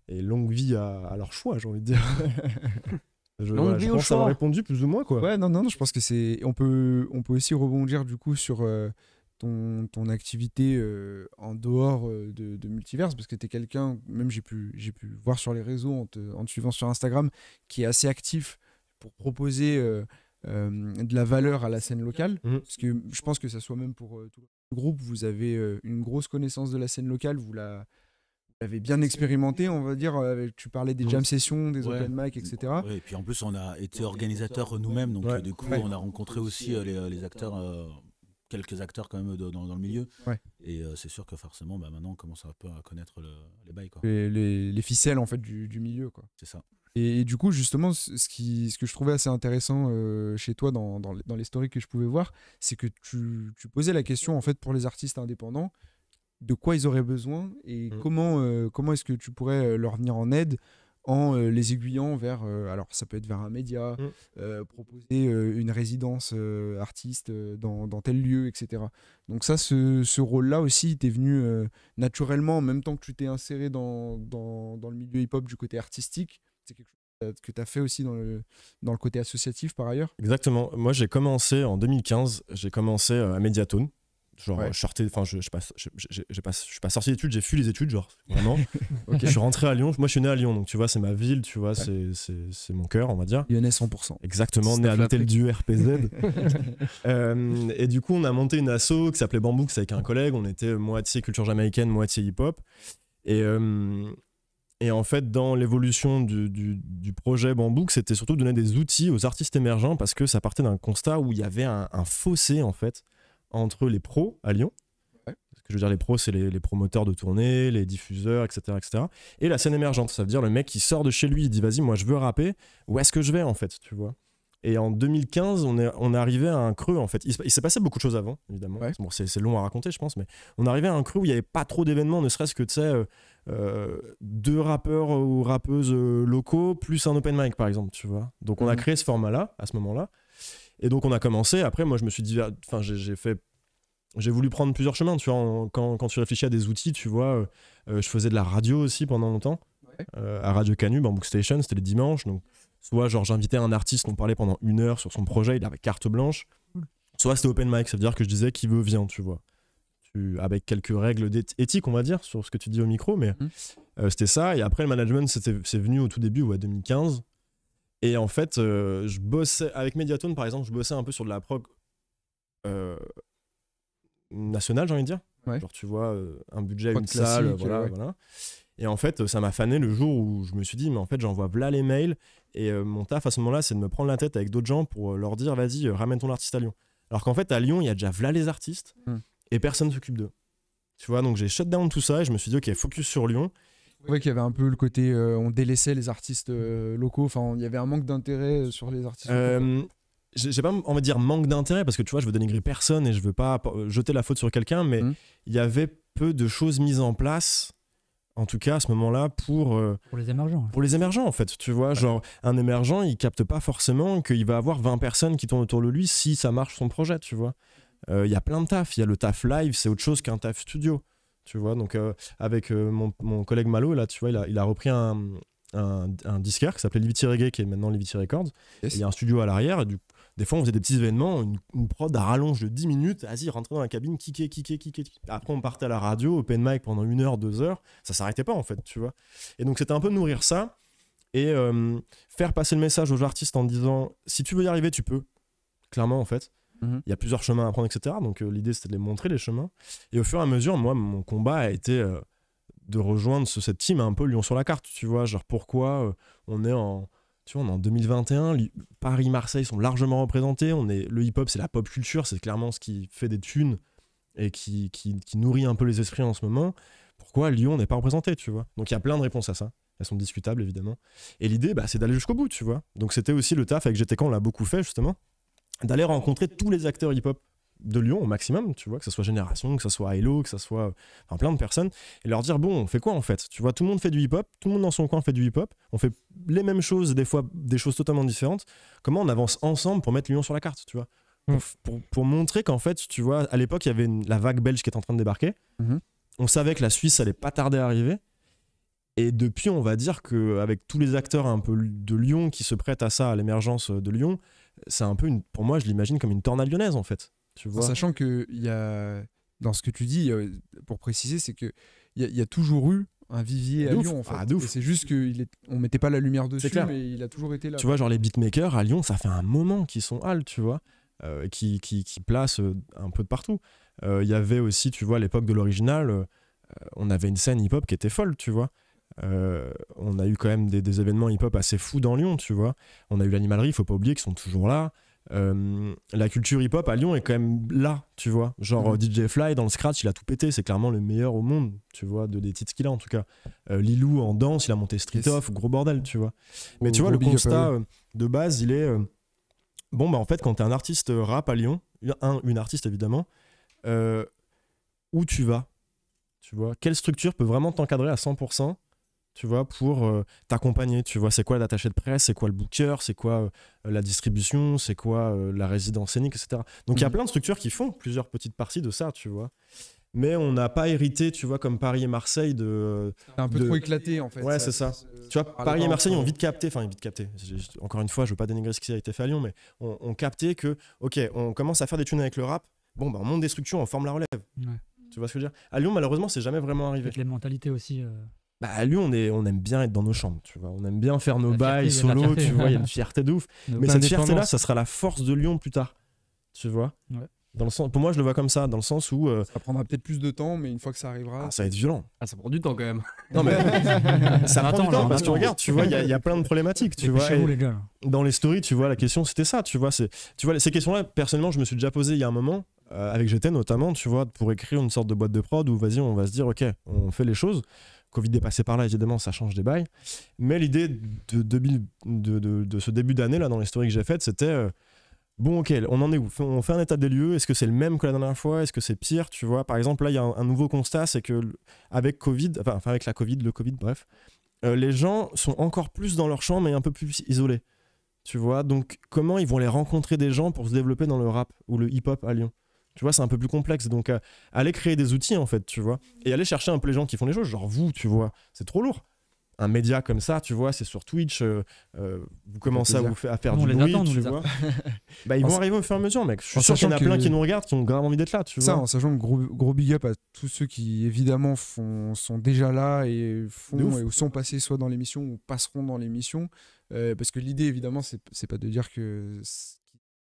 Et longue vie à, à leur choix, j'ai envie de dire. <laughs> je, voilà, je pense avoir répondu plus ou moins, quoi. Ouais, non, non, non, je pense que c'est. On peut, on peut aussi rebondir du coup sur euh, ton, ton activité euh, en dehors euh, de, de Multiverse, parce que tu es quelqu'un, même j'ai pu, j'ai pu voir sur les réseaux en te, en te suivant sur Instagram, qui est assez actif pour proposer de la valeur à la scène locale. Mhm. Parce que je pense que ça soit même pour tout le groupe, vous avez une grosse connaissance de la scène locale, vous la. L'avez bien expérimenté, on va dire. euh, avec- tu parlais des jam sessions, des Ouais. open mic, etc. Ouais, et puis en plus, on a été organisateurs nous-mêmes, donc Ouais. euh, du coup, Ouais. on a rencontré aussi euh, les, les acteurs, euh, quelques acteurs quand même de- dans, dans le milieu. Ouais. Et euh, c'est sûr que forcément, bah, maintenant, on commence un peu à connaître le- les bails. quoi. Les, les- les ficelles en fait du, du milieu, quoi. C'est ça. Et, et du coup, justement, ce ce qui, ce que je trouvais assez intéressant euh, chez toi dans, dans les stories que je pouvais voir, c'est que tu, tu posais la question, en fait, pour les artistes indépendants, de quoi ils auraient besoin et Mm. comment, euh, comment est-ce que tu pourrais euh, leur venir en aide en euh, les aiguillant vers, euh, alors ça peut être vers un média, Mm. proposer une résidence artiste dans, dans tel lieu, etc. Donc ça, ce, ce rôle-là aussi, t'es venu naturellement, en même temps que tu t'es inséré dans, dans, dans le milieu hip-hop du côté artistique. C'est quelque chose que tu as fait aussi dans le, dans le côté associatif par ailleurs? Exactement. Moi, j'ai commencé en 2015. J'ai commencé à Mediatone. Genre, Ouais. euh, je sortais, enfin, je, je, je, je- pas, je suis pas sorti d'études, j'ai fui les études, genre, vraiment. <laughs> Je suis rentré à Lyon. Moi, je suis né à Lyon, donc tu vois, c'est ma ville, tu vois, c'est- c'est c'est mon cœur, on va dire. Lyonnais 100%. Exactement, né à l'hôtel du RPZ. <laughs> Euh, et du coup, on a monté une asso qui s'appelait Bambooks avec un collègue. On était moitié culture jamaïcaine, moitié hip-hop. Et, euh, et en fait, dans l'évolution du, du, du projet Bambooks, c'était surtout de donner des outils aux artistes émergents parce que ça partait d'un constat où il y avait un, un fossé, en fait, entre les pros à Lyon. Ouais. Ce que je veux dire, les pros, c'est les, les promoteurs de tournée, les diffuseurs, etc., etc. Et la scène émergente, ça veut dire le mec qui sort de chez lui, il dit vas-y, moi je veux rapper, où est-ce que je vais en fait, tu vois? Et en 2015, on est, on est arrivé à un creux en fait. Il, se- il s'est passé beaucoup de choses avant, évidemment. Ouais. Bon, c'est long à raconter, je pense, mais on est arrivé à un creux où il n'y avait pas trop d'événements, ne serait-ce que, tu sais, euh, euh, deux rappeurs ou rappeuses euh, locaux, plus un open mic par exemple, tu vois? Donc on a Mhm. créé ce format-là, à ce moment-là. Et donc on a commencé. Après, moi, je me suis dit, enfin, j'ai fait j'ai voulu prendre plusieurs chemins, tu vois. en- quand, quand tu réfléchis à des outils, tu vois, euh, euh, je faisais de la radio aussi pendant longtemps, Ouais. euh, à Radio Canu, Bamboo Station, c'était les dimanches. Donc, soit genre j'invitais un artiste, on parlait pendant une heure sur son projet, il avait carte blanche. Soit c'était open mic, ça veut dire que je disais qui veut vient, tu vois. Tu, avec quelques règles éthiques, on va dire, sur ce que tu dis au micro, mais Mhm. euh, c'était ça. Et après, le management, c'est venu au tout début, ouais, 2015. Et en fait, euh, je bossais, avec Mediatone par exemple, je bossais un peu sur de la prog euh, nationale, j'ai envie de dire. Ouais. Genre, tu vois, euh, un budget, une salle, voilà, ouais. voilà. Et en fait, ça m'a fané le jour où je me suis dit, mais en fait, j'envoie v'là les mails. Et mon taf à ce moment-là, c'est de me prendre la tête avec d'autres gens pour leur dire, vas-y, ramène ton artiste à Lyon. Alors qu'en fait, à Lyon, il y a déjà v'là les artistes Hmm. et personne s'occupe d'eux. Tu vois, donc j'ai shut down tout ça et je me suis dit, ok, focus sur Lyon. Ouais, qu'il y avait un peu le côté, euh, on délaissait les artistes euh, locaux. Enfin, il y avait un manque d'intérêt euh, sur les artistes. locaux, Euh, j'ai pas envie de dire manque d'intérêt parce que tu vois, je veux dénigrer personne et je veux pas jeter la faute sur quelqu'un, mais Mhm. il y avait peu de choses mises en place, en tout cas à ce moment-là, pour, euh, Pour les émergents. pour les émergents en fait. Tu vois, genre un émergent, il capte pas forcément qu'il va avoir 20 personnes qui tournent autour de lui si ça marche son projet, tu vois. Euh, Il y a plein de taf. Il y a le taf live, c'est autre chose qu'un taf studio. Tu vois, donc euh, avec euh, mon, mon collègue Malo, là, tu vois, il a, il a repris un, un, un disquaire qui s'appelait Livity Reggae, qui est maintenant Livity Records. Yes. Et Il y a un studio à l'arrière. et du- Des fois, on faisait des petits événements, une, une prod à rallonge de 10 minutes. Vas-y, rentrer dans la cabine, kicker, kicker, kicker. Après, on partait à la radio, open mic pendant une heure, deux heures. Ça s'arrêtait pas, en fait, tu vois. Et donc, c'était un peu nourrir ça et euh, faire passer le message aux artistes en disant si tu veux y arriver, tu peux. Clairement, en fait. Mhm. Il y a plusieurs chemins à prendre, etc. Donc, euh, l'idée, c'était de les montrer, les chemins. Et au fur et à mesure, moi, mon combat a été euh, de rejoindre ce- cette team un peu Lyon sur la carte, tu vois. Genre, pourquoi euh, on est en. Tu vois, on est en 2021, Li- Paris, Marseille sont largement représentés. On est, le hip-hop, c'est la pop culture, c'est clairement ce qui fait des thunes et qui, qui, qui nourrit un peu les esprits en ce moment. Pourquoi Lyon n'est pas représenté, tu vois? Donc il y a plein de réponses à ça. Elles sont discutables, évidemment. Et l'idée, bah, c'est d'aller jusqu'au bout, tu vois. Donc c'était aussi le taf avec GTK, on l'a beaucoup fait, justement, d'aller rencontrer tous les acteurs hip-hop de Lyon au maximum, tu vois, que ce soit Génération, que ce soit Hello, que ce soit enfin, plein de personnes, et leur dire, bon, on fait quoi en fait? Tu vois, tout le monde fait du hip-hop, tout le monde dans son coin fait du hip-hop, on fait les mêmes choses, des fois des choses totalement différentes. Comment on avance ensemble pour mettre Lyon sur la carte, tu vois? Pour, pour, pour montrer qu'en fait, tu vois, à l'époque, il y avait une- la vague belge qui était en train de débarquer. Mhm. On savait que la Suisse allait pas tarder à arriver. Et depuis, on va dire qu'avec tous les acteurs un peu de Lyon qui se prêtent à ça, à l'émergence de Lyon, c'est un peu, une, pour moi, je l'imagine comme une tornade lyonnaise en fait. Tu En vois sachant que il y a, dans ce que tu dis, euh, pour préciser, c'est que il y, a- il y a toujours eu un vivier à. Lyon en fait. Ah, c'est juste qu'on mettait pas la lumière dessus, clair. mais il a toujours été là. Tu vois, genre les beatmakers à Lyon, ça fait un moment qu'ils sont hal, tu vois, euh, qui, qui, qui placent euh, un peu de partout. Euh, Il y avait aussi, tu vois, à l'époque de l'original, euh, on avait une scène hip-hop qui était folle, tu vois. Euh, on a eu quand même des, des événements hip-hop assez fous dans Lyon, tu vois. On a eu l'animalerie, faut pas oublier qu'ils sont toujours là. Euh, la culture hip-hop à Lyon est quand même là, tu vois. Genre Mhm. DJ Fly dans le scratch, il a tout pété, c'est clairement le meilleur au monde, tu vois, de des titres qu'il a en tout cas. Euh, Lilou en danse, il a monté Street Yes. Off, gros bordel, tu vois. Mais tu vois, le constat euh, de base, il est euh, bon, bah en fait, quand t'es un artiste rap à Lyon, un, une artiste évidemment, euh, où tu vas Tu vois, quelle structure peut vraiment t'encadrer à 100% tu vois, pour euh, t'accompagner. Tu vois, c'est quoi l'attaché de presse, c'est quoi le booker, c'est quoi euh, la distribution, c'est quoi euh, la résidence scénique, etc. Donc il y a Mhm. plein de structures qui font plusieurs petites parties de ça, tu vois. Mais on n'a pas hérité, tu vois, comme Paris et Marseille de. C'est un peu de- trop éclaté en fait. Ouais, c'est ça. Tu vois, Paris et Marseille ont vite capté, enfin vite capté. Encore une fois, je veux pas dénigrer ce qui a été fait à Lyon, mais on, on capté que, ok, on commence à faire des tunes avec le rap. Bon, bah on monte des structures, on forme la relève. Ouais. Tu vois ce que je veux dire? À Lyon, malheureusement, c'est jamais vraiment arrivé. Avec les mentalités aussi. Bah, à Lyon, on, est, on aime bien être dans nos chambres, tu vois. On aime bien faire nos bails solo, fierté. tu vois. Il y a une fierté de ouf. <laughs> Mais cette fierté-là, ça sera la force de Lyon plus tard. Tu vois Ouais. dans le sens, Pour moi, je le vois comme ça, dans le sens où euh, Ça prendra peut-être plus de temps, mais une fois que ça arrivera. ah, ça va être violent. Ah, ça prend du temps quand même. <laughs> Non, mais <laughs> ça prend du attend, là, temps parce que regardes, tu vois, il y, a- il y a plein de problématiques, tu vois. Et- les gars. dans les stories, tu vois, la question c'était ça, tu vois, c'est, tu vois, ces questions-là, personnellement, je me suis déjà posé il y a un moment, euh, avec GT notamment, tu vois, pour écrire une sorte de boîte de prod où, vas-y, on va se dire, ok, on fait les choses. Covid est passé par là, évidemment, ça change des bails. Mais l'idée de, de, de, ce début d'année, là, dans les stories que j'ai faites, c'était, euh, bon, ok, on en est où? On fait un état des lieux, est-ce que c'est le même que la dernière fois? Est-ce que c'est pire, tu vois? Par exemple, là, il y a un, nouveau constat, c'est que avec Covid, enfin, avec la Covid, le Covid, bref, euh, les gens sont encore plus dans leur chambre et un peu plus isolés. Tu vois, donc comment ils vont les rencontrer des gens pour se développer dans le rap ou le hip-hop à Lyon? Tu vois, c'est un peu plus complexe. Donc, euh, aller créer des outils, en fait, tu vois, et aller chercher un peu les gens qui font les choses, genre vous, tu vois, c'est trop lourd. Un média comme ça, tu vois, c'est sur Twitch, euh, euh, vous commencez à, vous faire, à faire Nous, on du bruit, attend, tu vois. <laughs> bah, ils vont arriver au fur et à mesure, mec. Je suis sûr qu'il y en a plein que- qui nous regardent, qui ont grave envie d'être là, tu Ça, vois. en sachant que gros, gros big up à tous ceux qui évidemment font, sont déjà là et font et ou sont passés soit dans l'émission ou passeront dans l'émission. Euh, parce que l'idée évidemment c'est c'est pas de dire que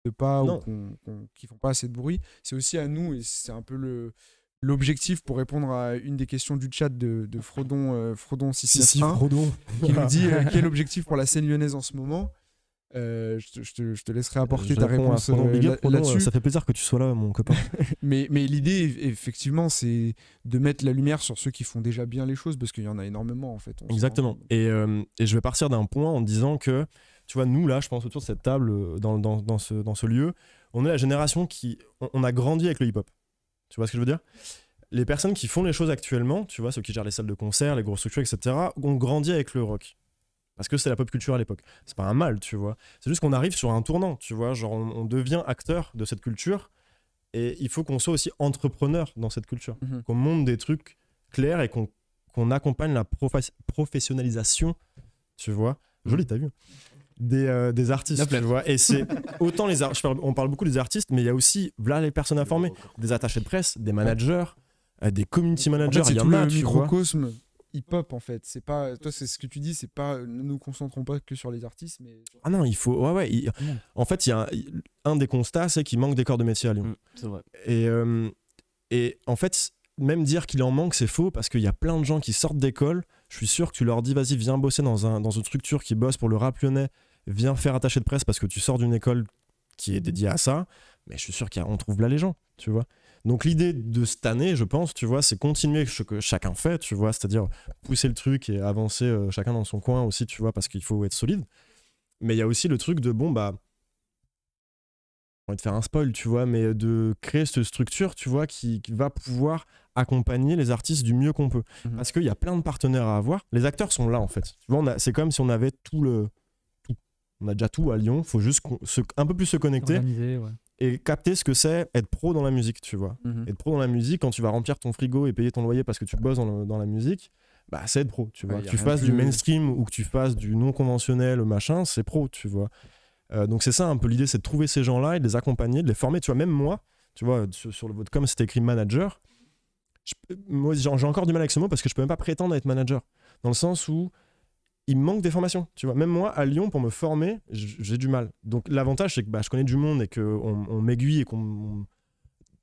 ne pas Non. ou qu'on- qu'ils font pas assez de bruit. C'est aussi à nous et c'est un peu le l'objectif pour répondre à une des questions du chat de, de Frodon euh, Frodon Si, si, 691 Frodon. qui nous dit euh, <laughs> quel objectif pour la scène lyonnaise en ce moment? Euh, je, te, je te- je te laisserai apporter Je ta réponse euh, là-dessus. Ça fait plaisir que tu sois là, mon copain. <laughs> Mais, mais l'idée, eff- effectivement, c'est de mettre la lumière sur ceux qui font déjà bien les choses, parce qu'il y en a énormément, en fait. Exactement. Et, euh, et je vais partir d'un point en disant que, tu vois, nous, là, je pense autour de cette table, euh, dans, dans, dans, ce, dans ce lieu, on est la génération qui. On, on a grandi avec le hip-hop. Tu vois ce que je veux dire? Les personnes qui font les choses actuellement, tu vois, ceux qui gèrent les salles de concert, les grosses structures, etc., ont grandi avec le rock. Parce que c'est la pop culture à l'époque. C'est pas un mal, tu vois. C'est juste qu'on arrive sur un tournant, tu vois. Genre, on, on devient acteur de cette culture. Et il faut qu'on soit aussi entrepreneur dans cette culture. Mhm. Qu'on monte des trucs clairs et qu'on qu'on accompagne la professionnalisation, tu vois. Joli, t'as vu des, euh, des artistes, tu vois. Et c'est <laughs> autant les on parle beaucoup des artistes, mais il y a aussi là les personnes informées, des attachés de presse, des managers, euh, des community En managers, fait, il c'est y tout en a, tu microcosme hip-hop en fait. C'est pas, toi, c'est ce que tu dis, c'est pas, ne nous concentrons pas que sur les artistes, mais Ah non, il faut. Ouais, ouais. il-. En fait, il y a un, un des constats, c'est qu'il manque des corps de métier à Lyon. Mm, c'est vrai. Et, euh, et en fait, même dire qu'il en manque, c'est faux parce qu'il y a plein de gens qui sortent d'école. Je suis sûr que tu leur dis, vas-y, viens bosser dans, un, dans une structure qui bosse pour le rap lyonnais, viens faire attaché de presse parce que tu sors d'une école qui est dédiée à ça. Mais je suis sûr qu'on trouve là les gens, tu vois. Donc l'idée de cette année, je pense, tu vois, c'est continuer ce que chacun fait, tu vois, c'est-à-dire pousser le truc et avancer euh, chacun dans son coin aussi, tu vois, parce qu'il faut être solide. Mais il y a aussi le truc de, bon, bah, j'ai envie de faire un spoil, tu vois, mais de créer cette structure, tu vois, qui, qui va pouvoir accompagner les artistes du mieux qu'on peut. Mhm. Parce qu'il y a plein de partenaires à avoir. Les acteurs sont là, en fait. Tu vois, c'est comme si on avait tout le. On a déjà tout à Lyon. faut juste se- un peu plus se connecter Organisé, ouais. et capter ce que c'est être pro dans la musique, tu vois. Mhm. Être pro dans la musique, quand tu vas remplir ton frigo et payer ton loyer parce que tu bosses dans, le- dans la musique, bah c'est être pro, tu vois. Ouais, que tu fasses du mainstream ou que tu fasses du non conventionnel, machin, c'est pro, tu vois. Euh, donc c'est ça un peu l'idée, c'est de trouver ces gens-là et de les accompagner, de les former. Tu vois, même moi, tu vois, sur, sur le votre com, c'était écrit manager. Je moi, j'ai j'ai encore du mal avec ce mot parce que je peux même pas prétendre à être manager. Dans le sens où il me manque des formations. Tu vois, même moi, à Lyon, pour me former, j'ai du mal. Donc l'avantage, c'est que bah, je connais du monde et qu'on on, m'aiguille et qu'on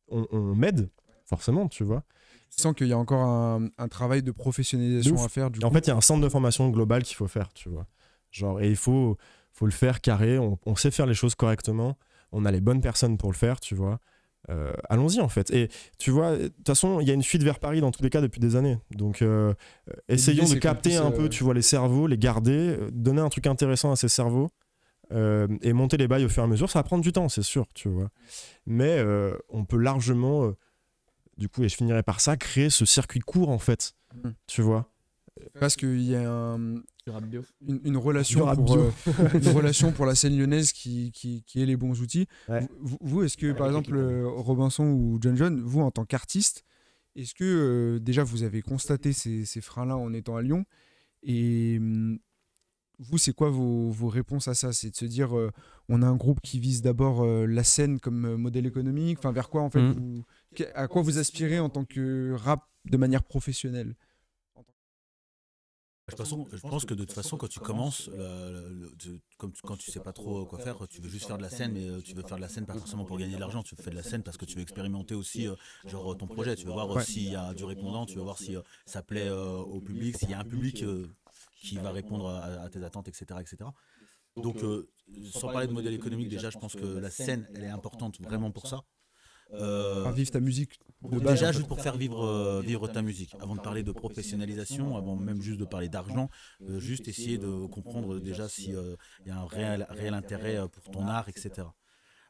on, on m'aide, forcément, tu vois. Je sens qu'il y a encore un, un travail de professionnalisation De à faire. Du en coup. fait, il y a un centre de formation global qu'il faut faire, tu vois. Genre, et il faut, faut le faire carré, on, on sait faire les choses correctement, on a les bonnes personnes pour le faire, tu vois. Euh, Allons-y, en fait. Et tu vois, de toute façon, il y a une fuite vers Paris dans tous les cas depuis des années. Donc, euh, essayons de capter un peu, tu vois, les cerveaux, les garder, euh, donner un truc intéressant à ces cerveaux. euh, et monter les bails au fur et à mesure, ça va prendre du temps, c'est sûr, tu vois. Mais on peut largement, du coup, et je finirai par ça, créer ce circuit court, en fait, Mhm. tu vois. Parce qu'il y a un-. Une, une relation Du rap pour, bio. euh, une <laughs> relation pour la scène lyonnaise qui, qui, qui ait les bons outils. Ouais. Vous, vous, est-ce que par exemple euh, Robinson ou John John, vous en tant qu'artiste, est-ce que euh, déjà vous avez constaté ces, ces freins-là en étant à Lyon Et hum, vous, c'est quoi vos, vos réponses à ça? C'est de se dire, euh, on a un groupe qui vise d'abord euh, la scène comme modèle économique. Enfin, vers quoi en fait Mhm. vous- À quoi vous aspirez en tant que rap de manière professionnelle? Toute façon, je pense que de toute façon, quand tu commences, le- tu- comme tu- quand tu sais pas trop quoi faire, tu veux juste faire de la scène, mais euh, tu veux faire de la scène pas forcément pour gagner de l'argent, tu fais de la scène parce que tu veux expérimenter aussi euh, genre ton projet, tu veux voir euh, Ouais. s'il y a du répondant, tu veux voir si euh, ça plaît euh, au public, s'il y a un public euh, qui va répondre à, à tes attentes, etc. etc. Donc, euh, sans parler de modèle économique, déjà, je pense que la scène, elle est importante vraiment pour ça. Euh, Enfin, vivre ta musique de base. en Déjà, fait. juste pour faire vivre, euh, vivre ta musique. Avant de parler de professionnalisation, avant même juste de parler d'argent, euh, juste essayer de comprendre déjà s'il y a un réel, réel intérêt euh, pour ton art, etc.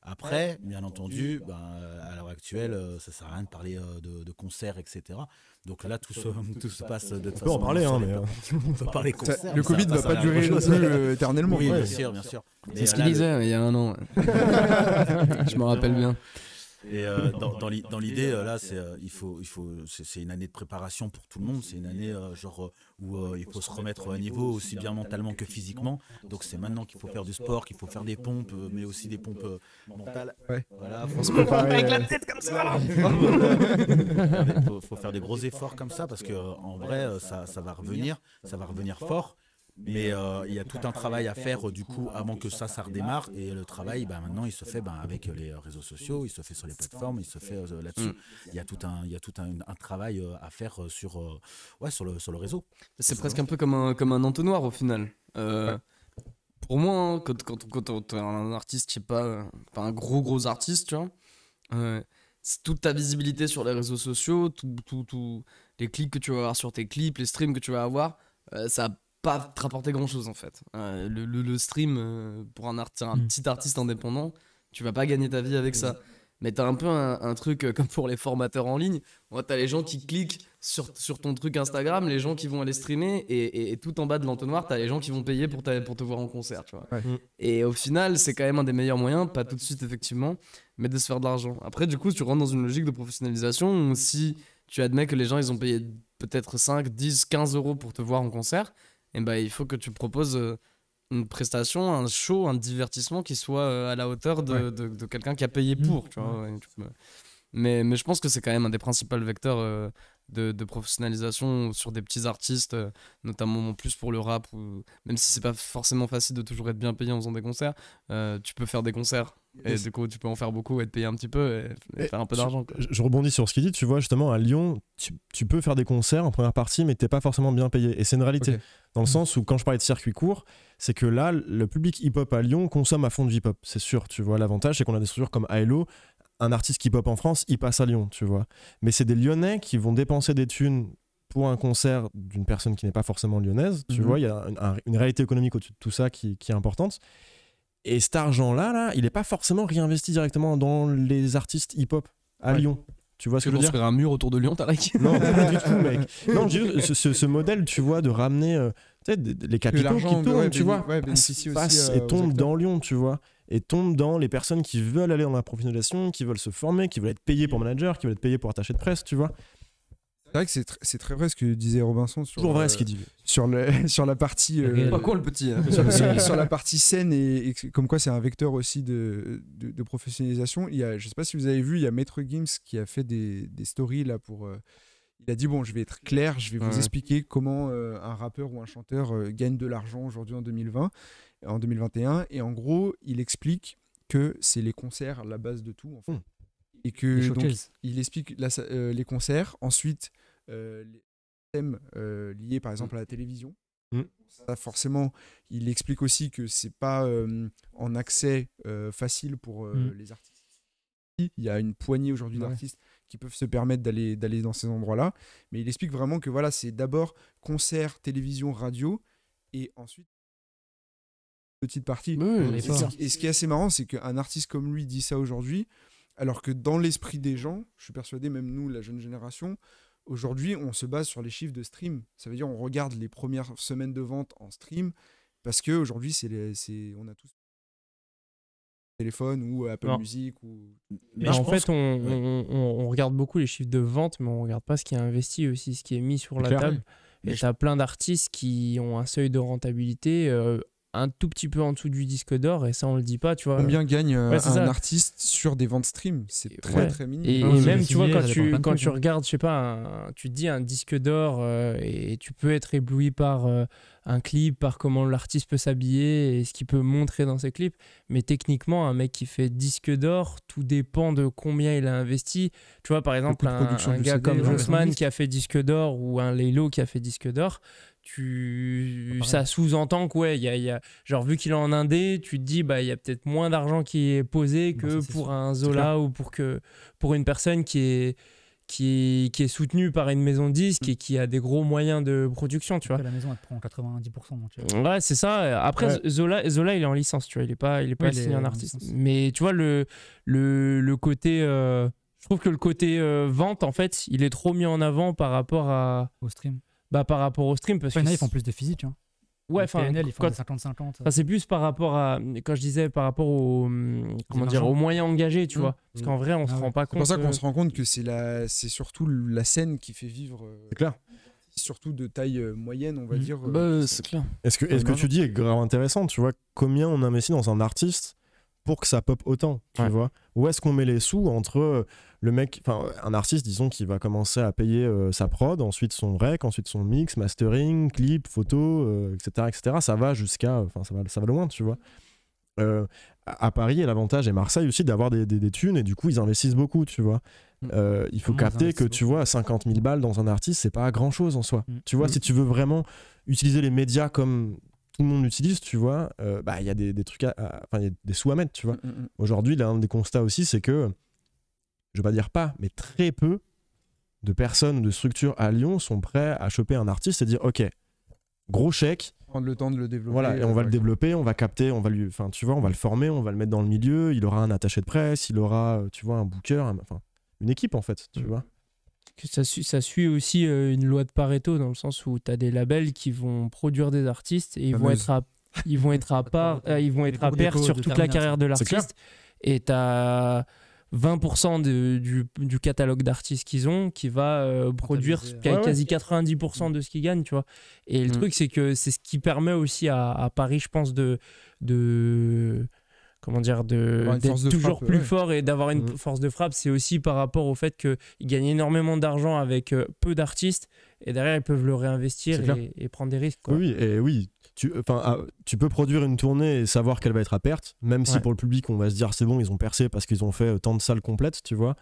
Après, bien entendu, ben, euh, à l'heure actuelle, euh, ça sert à rien de parler euh, de, de concerts, etc. Donc là, tout se, <laughs> tout se passe de toute <laughs> On peut en façon parler, hein, mais. On peut parler Ça- concerts. le Covid va passer à pas durer non chose. plus euh, éternellement. Oui, bien sûr, bien sûr. C'est ce qu'il disait il y a un an. <laughs> Je me rappelle bien. Et euh, dans, dans l'i- dans l'idée, euh, là, c'est euh, il faut, il faut, c'est une année de préparation pour tout le monde. C'est une année genre où euh, il faut se remettre à niveau aussi bien mentalement que physiquement. Donc c'est maintenant qu'il faut faire du sport, qu'il faut faire des pompes, mais aussi des pompes mentales. Ouais. Voilà, faut se préparer, avec la tête comme ça. Il <laughs> faut, faut faire des gros efforts comme ça parce que en vrai, ça, ça va revenir, ça va revenir fort. Mais euh, il y a tout un travail à faire euh, du coup avant que ça, ça redémarre. Et le travail, bah, maintenant, il se fait bah, avec les euh, réseaux sociaux, il se fait sur les plateformes, il se fait euh, là-dessus. Mm. Il y a tout un, il y a tout un, un travail euh, à faire euh, sur, euh, ouais, sur le, sur le réseau. C'est presque un peu comme un, comme un entonnoir au final. Euh, Pour moi, hein, quand, quand, quand t'es un artiste, je sais pas, euh, pas un gros gros artiste, tu vois, euh, c'est toute ta visibilité sur les réseaux sociaux, tout, tout, tout- les clics que tu vas avoir sur tes clips, les streams que tu vas avoir, euh, ça pas te rapporter grand chose en fait. Euh, le, le- le stream, euh, pour un, arti- un Mm. petit artiste indépendant, tu vas pas gagner ta vie avec ça. Mais t'as un peu un, un truc euh, comme pour les formateurs en ligne. T'as les gens qui cliquent sur, sur ton truc Instagram, les gens qui vont aller streamer, et, et- et tout en bas de l'entonnoir, t'as les gens qui vont payer pour, ta- pour te voir en concert, tu vois. Ouais. Mm. Et au final, c'est quand même un des meilleurs moyens, pas tout de suite effectivement, mais de se faire de l'argent. Après, du coup, tu rentres dans une logique de professionnalisation où si tu admets que les gens, ils ont payé peut-être 5, 10, 15 euros pour te voir en concert, et ben il faut que tu proposes euh, une prestation, un show, un divertissement qui soit euh, à la hauteur de, Ouais. de- de quelqu'un qui a payé Mmh. pour, tu vois. ouais, peux- mais, mais je pense que c'est quand même un des principaux vecteurs euh, de, de professionnalisation sur des petits artistes, euh, notamment en plus pour le rap, même si c'est pas forcément facile de toujours être bien payé en faisant des concerts, euh, tu peux faire des concerts. Et du coup, tu peux en faire beaucoup et te payer un petit peu et, faire un peu d'argent. Je, rebondis sur ce qu'il dit, tu vois, justement, à Lyon, tu, tu peux faire des concerts en première partie, mais t'es pas forcément bien payé. Et c'est une réalité. Dans le sens où, quand je parlais de circuit court, c'est que là, le public hip-hop à Lyon consomme à fond du hip-hop. C'est sûr, tu vois. L'avantage, c'est qu'on a des structures comme Aelo. Un artiste hip-hop en France, il passe à Lyon, tu vois. Mais c'est des Lyonnais qui vont dépenser des thunes pour un concert d'une personne qui n'est pas forcément lyonnaise, tu Mhm. vois. Il y a un- un- une réalité économique au-dessus de tout ça qui, qui est importante. Et cet argent-là, là, il n'est pas forcément réinvesti directement dans les artistes hip-hop à Ouais. Lyon. Tu vois ce que je veux dire? un mur autour de Lyon, Tarek Non, <laughs> pas du tout, mec. Non, je ce, ce- ce modèle, tu vois, de ramener euh, les capitaux qui tournent, ouais, tu vois, ouais, passe- aussi euh, et aux tombe acteurs. dans Lyon, tu vois, et tombe dans les personnes qui veulent aller dans la professionnalisation, qui veulent se former, qui veulent être payées pour manager, qui veulent être payées pour attaché de presse, tu vois. C'est vrai que c'est tr- c'est très vrai ce que disait Robinson sur, Toujours vrai euh, ce qu'il dit. sur, le, <laughs> sur la partie euh. Pas con le petit. hein. <laughs> sur, sur- sur la partie scène et, comme quoi c'est un vecteur aussi de, de, de professionnalisation. Il y a, je sais pas si vous avez vu, il y a Maître Gims qui a fait des, des stories là pour. euh, il a dit bon, je vais être clair, je vais vous expliquer comment euh, un rappeur ou un chanteur euh, gagne de l'argent aujourd'hui en 2020, en 2021. Et en gros, il explique que c'est les concerts la base de tout en fait. Hmm. Et que donc, il explique la euh, les concerts, ensuite euh, les thèmes euh, liés par exemple à la télévision. Mm. Ça, forcément, il explique aussi que c'est pas en accès facile pour les artistes. Il y a une poignée aujourd'hui Ouais. d'artistes qui peuvent se permettre d'aller d'aller dans ces endroits-là, mais il explique vraiment que voilà, c'est d'abord concert, télévision, radio, et ensuite petite partie. Oui, Et ce qui- Et ce qui est assez marrant, c'est qu'un artiste comme lui dit ça aujourd'hui, alors que dans l'esprit des gens, je suis persuadé, même nous, la jeune génération, aujourd'hui, on se base sur les chiffres de stream. Ça veut dire on regarde les premières semaines de vente en stream, parce que aujourd'hui, c'est les- c'est- on a tous téléphone ou Apple Non. Music ou Mais en fait, on, on- on- on regarde beaucoup les chiffres de vente, mais on regarde pas ce qui est investi aussi, ce qui est mis sur la clair. table. Mais Et je- tu as plein d'artistes qui ont un seuil de rentabilité euh, un tout petit peu en dessous du disque d'or, et ça, on le dit pas, tu vois. combien gagne euh, Ouais, un ça. artiste sur des ventes stream? C'est très ouais. très minime. Et, c'est même, tu vois, quand tu, quand tu regardes, je sais pas, un- tu te dis un disque d'or euh, et tu peux être ébloui par euh, un clip, par comment l'artiste peut s'habiller et ce qu'il peut montrer dans ses clips. Mais techniquement, un mec qui fait disque d'or, tout dépend de combien il a investi. Tu vois, par exemple, un, gars CD, comme. Jossman qui a fait disque d'or ou un Laylo qui a fait disque d'or. Tu... Ça sous-entend que, ouais, il y a, y a- genre, vu qu'il est en Indé, tu te dis, bah, il y a peut-être moins d'argent qui est posé Bah, que ça, pour sûr. un. Zola ou pour, que, pour une personne qui est, qui, est, qui est soutenue par une maison de disques et qui a des gros moyens de production, tu vois. La maison, elle te prend 90%. Donc, tu vois. Ouais, c'est ça. Après, Ouais. Zola, Zola, il est en licence, tu vois. Il est pas, il est pas Ouais, signé en en artiste. licence. Mais tu vois, le, le, le côté. euh, je trouve que le côté euh, vente, en fait, il est trop mis en avant par rapport à. Au stream. Bah, par rapport au stream. Parce a, que ils font plus de physique. Hein. Ouais, enfin, PNL, ils font quand- des 50-50. Enfin, c'est plus par rapport à quand je disais par rapport au hum, comment dire aux moyens engagés tu Mmh. vois parce qu'en vrai on se Ah rend ouais. pas C'est compte pour ça qu'on euh, se rend compte que c'est la, c'est surtout la scène qui fait vivre. euh, C'est clair. Surtout de taille euh, moyenne, on va Mm. dire. euh, Bah, c'est clair. Est-ce que, Ouais, est-ce que tu dis est grave intéressant, tu vois, combien on investit dans un artiste pour que ça pop autant, tu Ouais. vois? Où est-ce qu'on met les sous entre euh, le mec, enfin un artiste, disons, qui va commencer à payer euh, sa prod, ensuite son rec, ensuite son mix, mastering, clip, photo, euh, etc., etc. Ça va jusqu'à, enfin ça va, ça va loin, tu vois. Euh, à Paris, il y a l'avantage et Marseille aussi d'avoir des, des, des thunes et du coup ils investissent beaucoup, tu vois. Mm. Il faut capter que tu vois 50 000 balles dans un artiste, c'est pas grand chose en soi. Mm. Tu vois, Mm. si tu veux vraiment utiliser les médias comme tout le monde l'utilise, tu vois, bah il y a des, des trucs, enfin il y a des sous à mettre, tu vois. Aujourd'hui, l'un des constats aussi, c'est que, je vais pas dire pas, mais très peu de personnes ou de structures à Lyon sont prêts à choper un artiste et dire, ok, gros chèque, Prendre le temps de le développer. Voilà, et on va euh, le développer, on va capter, on va lui, enfin, tu vois, on va le former, on va le mettre dans le milieu. Il aura un attaché de presse, il aura, euh, tu vois, un booker, un- enfin, une équipe en fait, tu Mm. vois. que ça, suit, ça suit aussi euh, une loi de Pareto dans le sens où tu as des labels qui vont produire des artistes et ils vont être à, ils vont être à <laughs> part, euh, ils vont être à d'échos sur toute la carrière de l'artiste et tu as 20% de- du, du catalogue d'artistes qu'ils ont qui va euh, produire Ouais, quasi 90% de ce qu'ils gagnent, tu vois. Et le Mm. truc, c'est que c'est ce qui permet aussi à, à Paris, je pense, de. de comment dire de d'être toujours frappe, plus ouais. fort et d'avoir une Mm. force de frappe c'est aussi par rapport au fait qu'ils gagnent énormément d'argent avec euh, peu d'artistes et derrière ils peuvent le réinvestir et, et prendre des risques quoi. Oui, et oui. Tu, enfin, ah, tu peux produire une tournée et savoir qu'elle va être à perte, même si Ouais. pour le public on va se dire c'est bon, ils ont percé parce qu'ils ont fait tant de salles complètes, tu vois.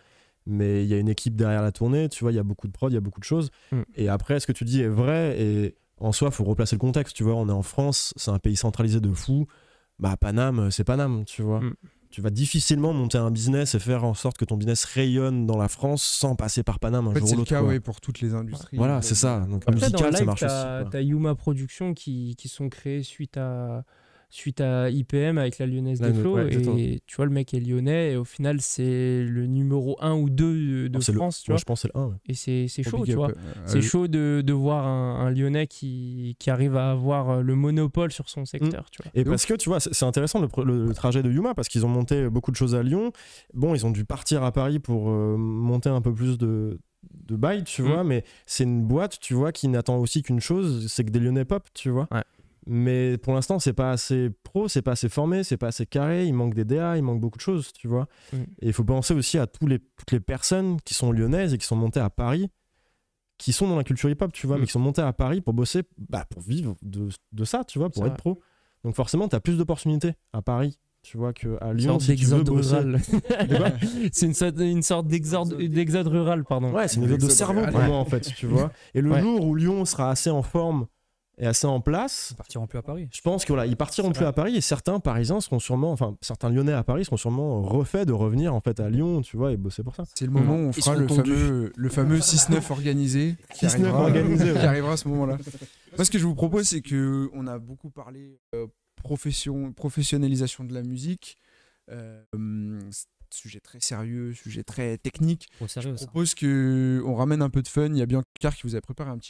Mais il y a une équipe derrière la tournée, tu vois, il y a beaucoup de prod, il y a beaucoup de choses. Mm. Et après, ce que tu dis est vrai, et en soi, faut replacer le contexte, tu vois. On est en France, c'est un pays centralisé de fou. Bah, Paname, c'est Paname, tu vois. Mm. Tu vas difficilement monter un business et faire en sorte que ton business rayonne dans la France sans passer par Paname un En fait, jour c'est ou le l'autre. cas ouais, pour toutes les industries. Voilà, c'est ça. Donc, Après, dans musical, le ça live, marche aussi. t'as quoi. t'as Yuma Productions qui, qui sont créés suite à, suite à IPM avec la Lyonnaise des Flots. ouais, et tu vois, le mec est lyonnais et au final, c'est le numéro 1 ou 2 de Oh, c'est le- France, tu Moi, vois. je pense que c'est le 1. ouais. Et c'est c'est chaud, tu vois. euh, C'est euh, chaud de, de voir un, un Lyonnais qui, qui arrive à avoir euh, le monopole sur son secteur, tu vois. Et parce que tu vois, c'est c'est intéressant le, pro- le- le trajet de Yuma parce qu'ils ont monté beaucoup de choses à Lyon. Bon, ils ont dû partir à Paris pour euh, monter un peu plus de, de bail, tu Mm. vois, mais c'est une boîte, tu vois, qui n'attend aussi qu'une chose, c'est que des Lyonnais pop, tu vois. Ouais. Mais pour l'instant, c'est pas assez pro, c'est pas assez formé, c'est pas assez carré, il manque des DA, il manque beaucoup de choses, tu vois. Mm. Et il faut penser aussi à tous les, toutes les personnes qui sont lyonnaises et qui sont montées à Paris, qui sont dans la culture hip-hop, tu vois, Mm. mais qui sont montées à Paris pour bosser, bah, pour vivre de, de ça, tu vois, pour être vrai. pro. Donc forcément, tu as plus d'opportunités à Paris, tu vois, qu'à Une Lyon. sorte Si tu veux rural. <laughs> <laughs> C'est une sorte, une sorte d'exode d'exode rural, pardon. Ouais, c'est une exode de cerveau pour moi, en fait, tu vois. Et le Ouais. jour où Lyon sera assez en forme et assez en place, Ils partiront plus à Paris. je pense que voilà, ils partiront plus à Paris et certains Parisiens seront sûrement, enfin certains Lyonnais à Paris seront sûrement refaits de revenir en fait à Lyon, tu vois, et bosser pour ça. C'est le moment où on fera le fameux, le fameux 6-9 organisé qui 6-9 arrivera, organisé, ouais. qui arrivera à ce moment-là. Moi, ce que je vous propose, c'est que on a beaucoup parlé euh, profession, professionnalisation de la musique, euh, sujet très sérieux, sujet très technique. Sérieux, Je propose que on ramène un peu de fun. Il y a Biancar qui vous a préparé un petit